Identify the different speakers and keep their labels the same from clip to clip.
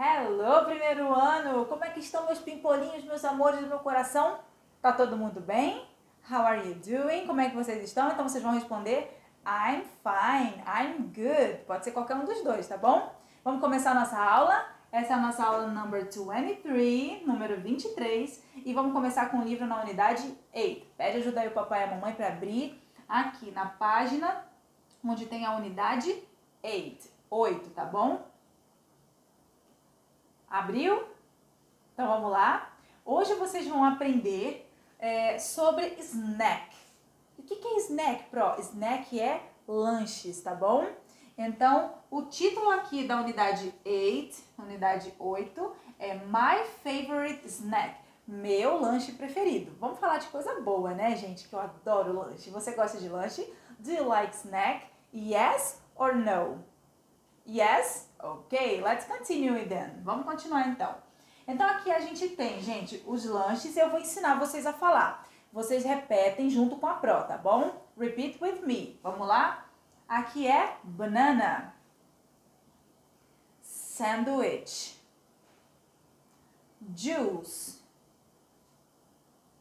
Speaker 1: Hello, primeiro ano! Como é que estão meus pimpolinhos, meus amores do meu coração? Tá todo mundo bem? How are you doing? Como é que vocês estão? Então vocês vão responder I'm fine, I'm good. Pode ser qualquer um dos dois, tá bom? Vamos começar a nossa aula? Essa é a nossa aula number 23, número 23, e vamos começar com o livro na unidade 8. Pede ajuda aí o papai e a mamãe para abrir aqui na página onde tem a unidade 8, 8, tá bom? Abriu? Então vamos lá. Hoje vocês vão aprender é, sobre snack. O que, é snack, Pro? Snack é lanches, tá bom? Então, o título aqui da unidade 8, unidade 8, é My Favorite Snack. Meu lanche preferido. Vamos falar de coisa boa, né, gente? Que eu adoro lanche. Você gosta de lanche? Do you like snack? Yes or no? Yes? Ok, let's continue then. Vamos continuar então. Então aqui a gente tem, gente, os lanches eu vou ensinar vocês a falar. Vocês repetem junto com a Pro, tá bom? Repeat with me. Vamos lá? Aqui é banana, sandwich, juice,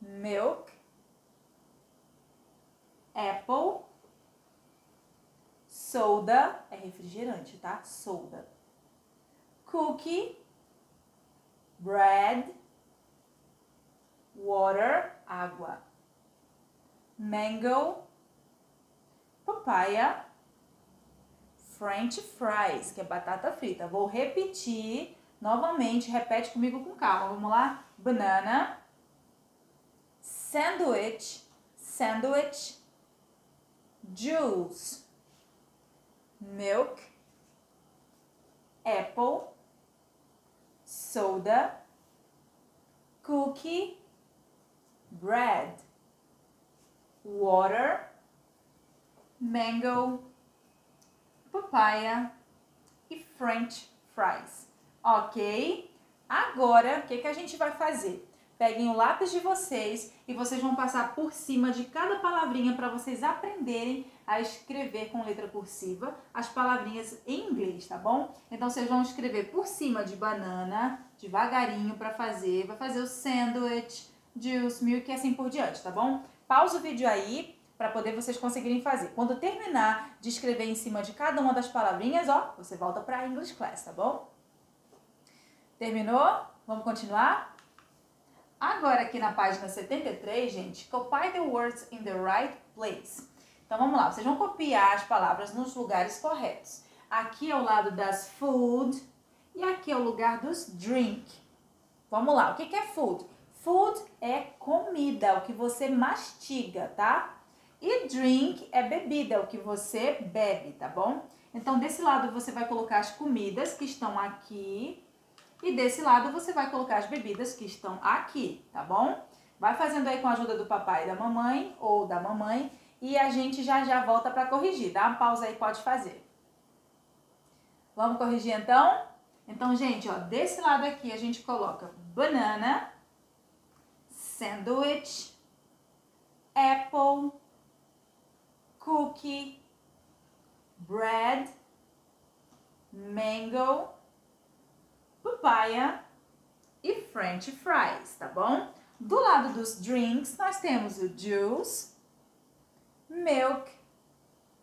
Speaker 1: milk, apple, soda, é refrigerante, tá? Soda. Cookie, bread, water, água. Mango, papaya, french fries, que é batata frita. Vou repetir novamente, repete comigo com calma. Vamos lá? Banana, sandwich, sandwich, juice, milk, apple, soda, cookie, bread, water, mango, papaya e french fries. Ok? Agora, o que, que a gente vai fazer? Peguem o lápis de vocês e vocês vão passar por cima de cada palavrinha para vocês aprenderem a escrever com letra cursiva as palavrinhas em inglês, tá bom? Então vocês vão escrever por cima de banana, devagarinho para fazer, vai fazer o sandwich, juice, milk e assim por diante, tá bom? Pausa o vídeo aí para poder vocês conseguirem fazer. Quando terminar de escrever em cima de cada uma das palavrinhas, ó, você volta para English Class, tá bom? Terminou? Vamos continuar? Agora aqui na página 73, gente, copy the words in the right place. Então vamos lá, vocês vão copiar as palavras nos lugares corretos. Aqui é o lado das food e aqui é o lugar dos drink. Vamos lá, o que é food? Food é comida, o que você mastiga, tá? E drink é bebida, é o que você bebe, tá bom? Então, desse lado você vai colocar as comidas que estão aqui e desse lado você vai colocar as bebidas que estão aqui, tá bom? Vai fazendo aí com a ajuda do papai e da mamãe ou da mamãe e a gente já já volta para corrigir. Dá uma pausa aí, pode fazer. Vamos corrigir então? Então, gente, ó, desse lado aqui a gente coloca banana, sandwich, apple, cookie, bread, mango, papaya e french fries, tá bom? Do lado dos drinks, nós temos o juice, milk,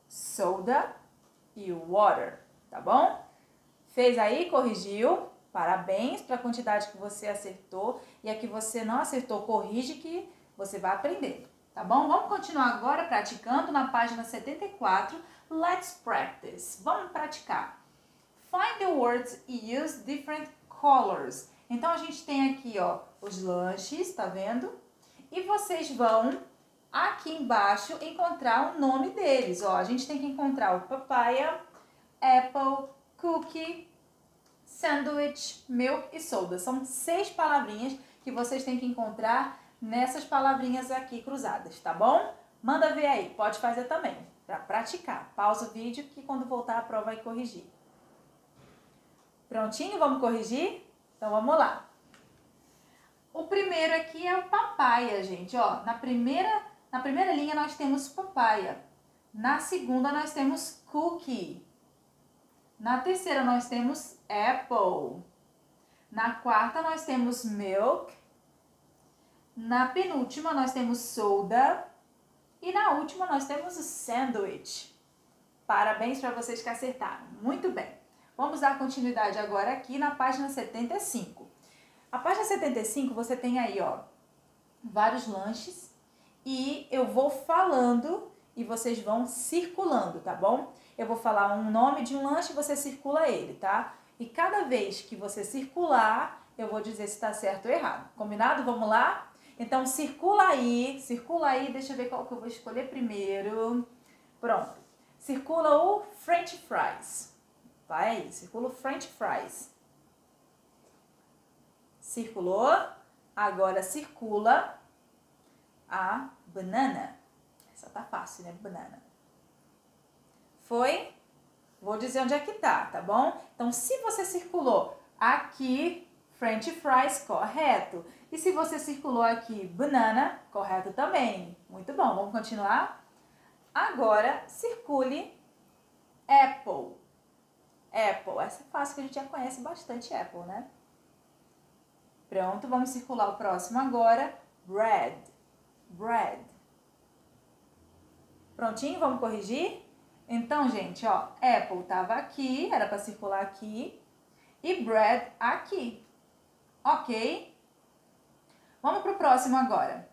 Speaker 1: soda e water, tá bom? Fez aí, corrigiu? Parabéns para a quantidade que você acertou e a que você não acertou, corrige que você vai aprender tá bom? Vamos continuar agora praticando na página 74. Let's practice. Vamos praticar. Find the words e use different colors. Então a gente tem aqui, ó, os lanches, tá vendo? E vocês vão aqui embaixo encontrar o nome deles, ó. A gente tem que encontrar o papaya, apple, cookie, sandwich, milk e soda. São seis palavrinhas que vocês têm que encontrar nessas palavrinhas aqui cruzadas, tá bom? Manda ver aí, pode fazer também, para praticar. Pausa o vídeo que quando voltar a prova vai corrigir. Prontinho? Vamos corrigir? Então vamos lá. O primeiro aqui é o papaya, gente, ó. Na primeira, na primeira linha nós temos papaya. Na segunda nós temos cookie. Na terceira nós temos apple. Na quarta, nós temos milk. Na penúltima, nós temos soda. E na última, nós temos sandwich. Parabéns para vocês que acertaram. Muito bem. Vamos dar continuidade agora aqui na página 75. A página 75, você tem aí, ó, vários lanches e eu vou falando e vocês vão circulando, tá bom? Eu vou falar um nome de um lanche e você circula ele, tá? E cada vez que você circular, eu vou dizer se está certo ou errado. Combinado? Vamos lá? Então, circula aí, circula aí, deixa eu ver qual que eu vou escolher primeiro. Pronto. Circula o French fries. Vai aí, circula o French fries. Circulou. Agora circula a banana. Essa tá fácil, né? Banana. Foi? Vou dizer onde é que tá, tá bom? Então, se você circulou aqui, French fries, correto. E se você circulou aqui, banana, correto também. Muito bom, vamos continuar? Agora, circule apple. Apple, essa é fácil que a gente já conhece bastante apple, né? Pronto, vamos circular o próximo agora. Bread. Bread. Prontinho, vamos corrigir? Então, gente, ó, apple tava aqui, era para circular aqui, e bread aqui. Ok? Vamos para o próximo agora.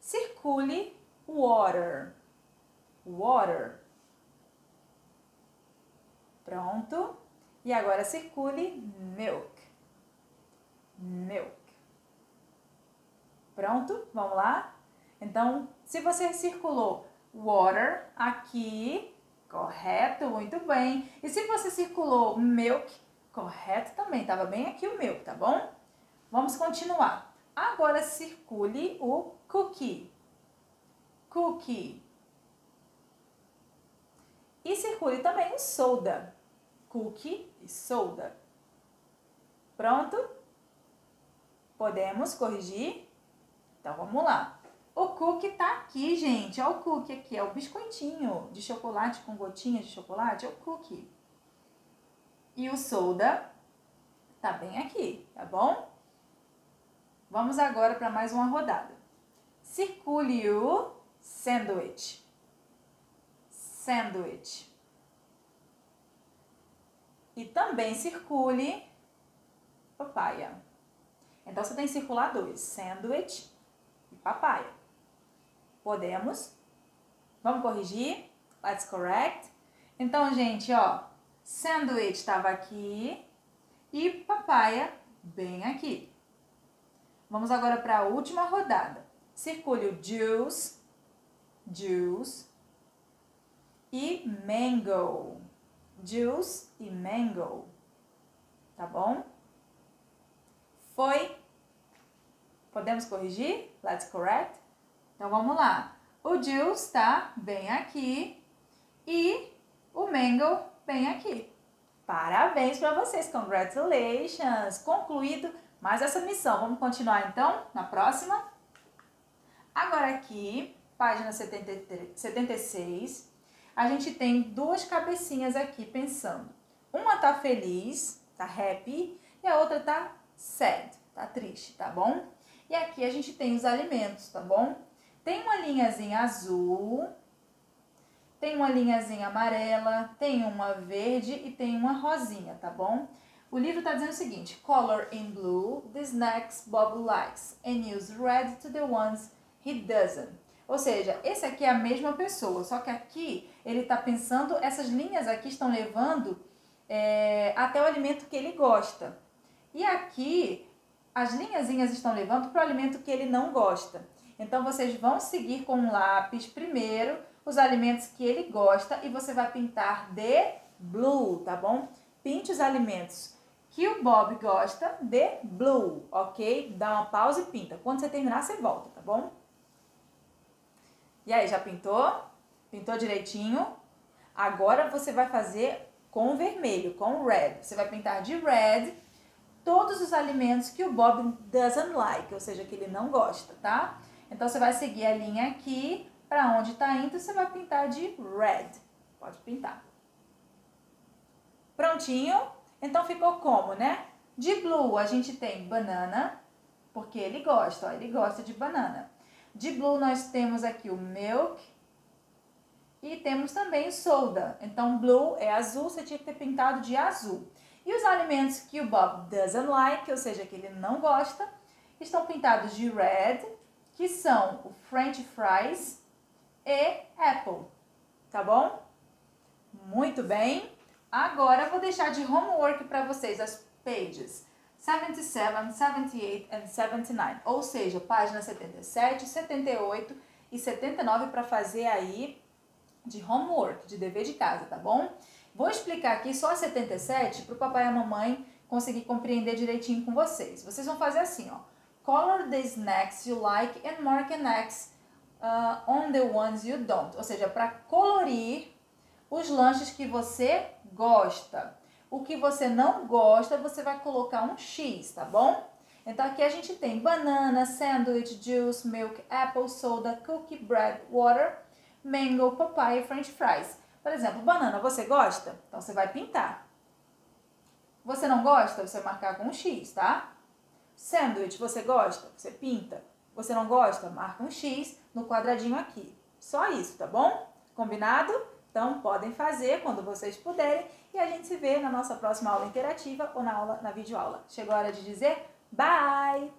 Speaker 1: Circule water. Water. Pronto. E agora circule milk. Milk. Pronto? Vamos lá? Então, se você circulou water aqui, Correto, muito bem. E se você circulou milk, correto também, estava bem aqui o milk, tá bom? Vamos continuar. Agora circule o cookie. Cookie. E circule também o soda. Cookie e soda. Pronto? Podemos corrigir? Então vamos lá. O cookie tá aqui, gente. Olha o cookie aqui, é o biscoitinho de chocolate com gotinha de chocolate, é o cookie. E o soda tá bem aqui, tá bom? Vamos agora para mais uma rodada. Circule o sandwich. Sandwich. E também circule papaya. Então você tem que circular dois, sandwich e papaya. Podemos. Vamos corrigir. Let's correct. Então, gente, ó, sanduíche estava aqui e papaya bem aqui. Vamos agora para a última rodada. Circule o juice, juice e mango. Juice e mango. Tá bom? Foi? Podemos corrigir? Let's correct. Então vamos lá. O juice está bem aqui e o mango bem aqui. Parabéns para vocês, congratulations! Concluído mais essa missão. Vamos continuar então na próxima? Agora aqui, página 73, 76, a gente tem duas cabecinhas aqui pensando. Uma tá feliz, tá happy, e a outra tá sad, tá triste, tá bom? E aqui a gente tem os alimentos, tá bom? Tem uma linhazinha azul, tem uma linhazinha amarela, tem uma verde e tem uma rosinha, tá bom? O livro está dizendo o seguinte: Color in blue the snacks Bob likes and use red to the ones he doesn't. Ou seja, esse aqui é a mesma pessoa, só que aqui ele está pensando, essas linhas aqui estão levando é, até o alimento que ele gosta. E aqui as linhazinhas estão levando para o alimento que ele não gosta. Então, vocês vão seguir com um lápis primeiro os alimentos que ele gosta e você vai pintar de blue, tá bom? Pinte os alimentos que o Bob gosta de blue, ok? Dá uma pausa e pinta. Quando você terminar, você volta, tá bom? E aí, já pintou? Pintou direitinho? Agora você vai fazer com vermelho, com red. Você vai pintar de red todos os alimentos que o Bob doesn't like, ou seja, que ele não gosta, tá? Então, você vai seguir a linha aqui, para onde está indo, você vai pintar de red. Pode pintar. Prontinho? Então, ficou como, né? De blue, a gente tem banana, porque ele gosta, ó, ele gosta de banana. De blue, nós temos aqui o milk e temos também o soda. Então, blue é azul, você tinha que ter pintado de azul. E os alimentos que o Bob doesn't like, ou seja, que ele não gosta, estão pintados de red, que são o French fries e apple, tá bom? Muito bem. Agora vou deixar de homework para vocês as pages 77, 78 e 79, ou seja, página 77, 78 e 79 para fazer aí de homework, de dever de casa, tá bom? Vou explicar aqui só a 77 para o papai e a mamãe conseguir compreender direitinho com vocês. Vocês vão fazer assim, ó. Color the snacks you like and mark an X uh, on the ones you don't. Ou seja, para colorir os lanches que você gosta. O que você não gosta, você vai colocar um X, tá bom? Então aqui a gente tem banana, sandwich, juice, milk, apple, soda, cookie, bread, water, mango, papaya, french fries. Por exemplo, banana, você gosta? Então você vai pintar. Você não gosta? Você vai marcar com um X, tá? Sandwich, você gosta? Você pinta. Você não gosta? Marca um X no quadradinho aqui. Só isso, tá bom? Combinado? Então, podem fazer quando vocês puderem e a gente se vê na nossa próxima aula interativa ou na aula na videoaula. Chegou a hora de dizer bye!